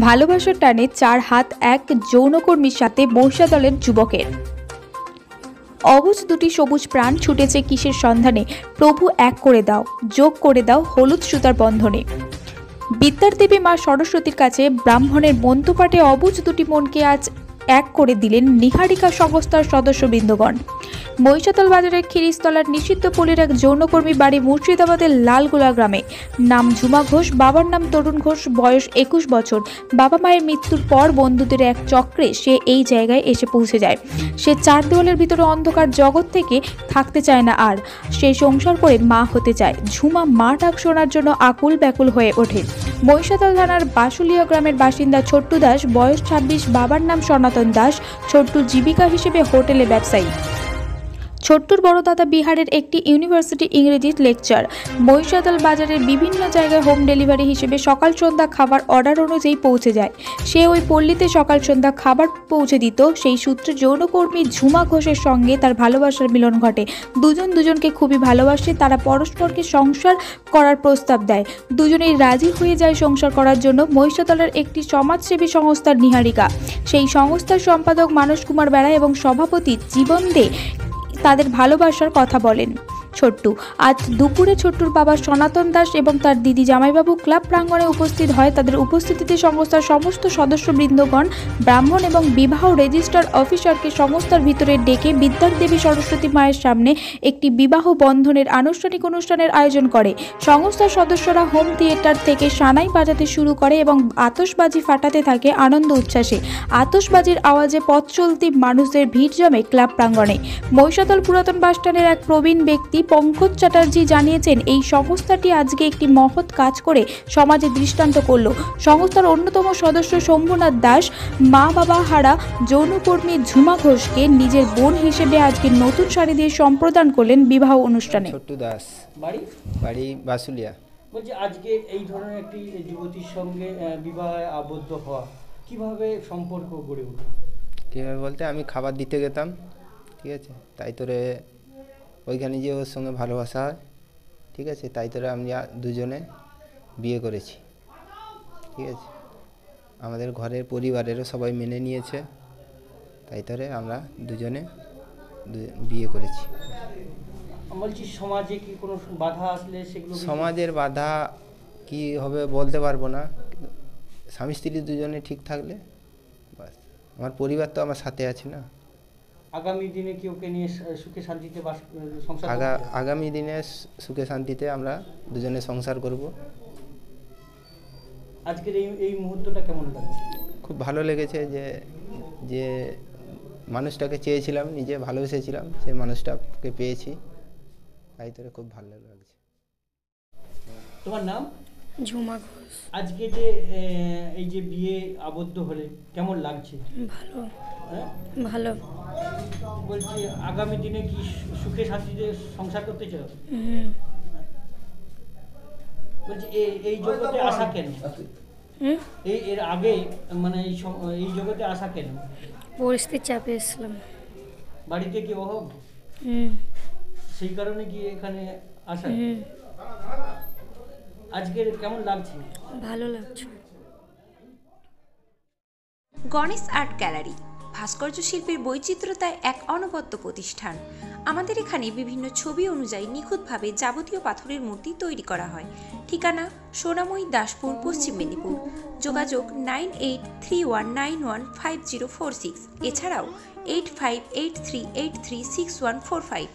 ভালোবাসার টানে চার হাত এক যৌনকর্মীর সাথে বর্ষা দলের যুবকের। অবুজ দুটি সবুজ প্রাণ ছুটেছে কিসের সন্ধানে? প্রভু এক করে দাও, যোগ করে দাও হলুদ সুতার বন্ধনে। বিদ্যার দেবী মা সরস্বতীর কাছে ব্রাহ্মণের মন্ত্রপাঠে অবুজ দুটি মনকে আজ এক করে দিলেন নিহারিকা সংস্থার সদস্যবৃন্দগণ। মহিষাতল বাজারের খিরিস্তলার নিষিদ্ধ পল্লীর এক যৌনকর্মী বাড়ি মুর্শিদাবাদের লালগোলা গ্রামে। নাম ঝুমা ঘোষ, বাবার নাম তরুণ ঘোষ, বয়স একুশ বছর। বাবা মায়ের মৃত্যুর পর বন্ধুদের এক চক্রে সে এই জায়গায় এসে পৌঁছে যায়। সে চার দেওয়ালের ভিতরে অন্ধকার জগৎ থেকে থাকতে চায় না আর। সে সংসার করে মা হতে চায়। ঝুমা মা ডাক শোনার জন্য আকুল ব্যাকুল হয়ে ওঠে। মহিষাতল থানার বাসুলিয়া গ্রামের বাসিন্দা ছোট্টু দাস, বয়স ছাব্বিশ, বাবার নাম সনাতন। দাস ছোট্টু জীবিকা হিসেবে হোটেলে ব্যবসায়ী। ছোট্টুর বড় দাদা বিহারের একটি ইউনিভার্সিটি ইংরেজি লেকচার। মহিষাদল বাজারের বিভিন্ন জায়গায় হোম ডেলিভারি হিসেবে সকাল সন্ধ্যা খাবার অর্ডার অনুযায়ী পৌঁছে যায়। সে ওই পল্লীতে সকাল সন্ধ্যা খাবার পৌঁছে দিত। সেই সূত্রে যৌনকর্মী ঝুমা ঘোষের সঙ্গে তার ভালোবাসার মিলন ঘটে। দুজন দুজনকে খুবই ভালোবাসে। তারা পরস্পরকে সংসার করার প্রস্তাব দেয়। দুজনেই রাজি হয়ে যায় সংসার করার জন্য। মহিষাদলের একটি সমাজসেবী সংস্থার নিহারিকা। সেই সংস্থার সম্পাদক মানস কুমার বেড়া এবং সভাপতি জীবন দে তাদের ভালোবাসার কথা বলেন। ছোট্টু। আজ দুপুরে ছোট্টুর বাবা সনাতন দাস এবং তার দিদি জামাইবাবু ক্লাব প্রাঙ্গণে উপস্থিত হয়। তাদের উপস্থিতিতে সংস্থার সমস্ত সদস্যবৃন্দগণ, ব্রাহ্মণ এবং বিবাহ রেজিস্ট্রার অফিসারকে সংস্থার ভিতরে ডেকে বিদ্যার দেবী সরস্বতী মায়ের সামনে একটি বিবাহ বন্ধনের আনুষ্ঠানিক অনুষ্ঠানের আয়োজন করে। সংস্থার সদস্যরা হোম থিয়েটার থেকে সানাই বাজাতে শুরু করে এবং আতসবাজি ফাটাতে থাকে আনন্দ উচ্ছ্বাসে। আতসবাজির আওয়াজে পথ চলতি মানুষদের ভিড় জমে ক্লাব প্রাঙ্গণে। মহিষাদল পুরাতন বাসস্ট্যান্ডের এক প্রবীণ ব্যক্তি পঙ্কজ চ্যাটার্জি জানিয়েছেন এই সংস্থাটি আজকে একটি মহৎ কাজ করে সমাজে দৃষ্টান্ত করল। সংস্থার অন্যতম সদস্য শম্ভুনাথ দাস মা বাবা হারা যৌনকর্মী ঝুমা ঘোষকে নিজের বোন হিসেবে আজকে নতুন শাড়ি দিয়ে সম্প্রদান করলেন বিবাহ অনুষ্ঠানে। ছোট্টু দাস। বাড়ি? বাড়ি বাসুলিয়া। বলছি আজকে এই ধরনের একটি যুবতীর সঙ্গে বিবাহে আবদ্ধ হওয়া কীভাবে সম্পর্ক গড়ে উঠল? কীভাবে বলতে আমি খাবার দিতে গেতাম ঠিক আছে? তাই তোরে ওইখানে যে ওর সঙ্গে ভালোবাসা হয় ঠিক আছে? তাই তোরে আমি দুজনে বিয়ে করেছি ঠিক আছে? আমাদের ঘরের পরিবারেরও সবাই মেনে নিয়েছে তাই তোরে আমরা দুজনে বিয়ে করেছি। বলছি সমাজে কি কোনো বাধা আসলে সেগুলো সমাজের বাধা কি হবে বলতে পারব না স্বামী স্ত্রী দুজনে ঠিক থাকলে বাস। আমার পরিবার তো আমার সাথে আছে না। আগামী দিনে কি ওকে নিয়ে সুখে শান্তিতে বাস সংসার আগা আগামী দিনে সুখে শান্তিতে আমরা দুজনে সংসার করব। আজকের এই এই মুহূর্তটা কেমন লাগছে? খুব ভালো লেগেছে যে যে মানুষটাকে চেয়েছিলাম নিজে ভালোবেসেছিলাম সেই মানুষটাকে পেয়েছি। তাই তোরে খুব ভালো লাগছে। তোমার নাম? ঝুমা ঘোষ। আজকে যে এই যে বিয়ে আবদ্ধ হলে কেমন লাগছে? ভালো। হ্যাঁ? ভালো। বলছি আগামী দিনে কি সুখে শান্তিতে সংসার করতে চাও? বলছি এ- এই জগতে আসা কেন? এই এর আগে মানে এই এই জগতে আসা কেন? পরিস্থিতির চাপে এসলাম বাড়িতে কি অভাব? হুম। সেই কারণে কি এখানে আসা? হুম। আজকের কেমন লাগছে? ভালো লাগছে। Ganesh art gallery. ভাস্কর্য শিল্পের বৈচিত্র্যতায় এক অনবদ্য প্রতিষ্ঠান। আমাদের এখানে বিভিন্ন ছবি অনুযায়ী নিখুঁতভাবে যাবতীয় পাথরের মূর্তি তৈরি করা হয়। ঠিকানা, সোনাময়ী দাসপুর, পশ্চিম মেদিনীপুর। যোগাযোগ nine eight three one nine one five zero four six. এছাড়াও eight five eight three eight three six one four five.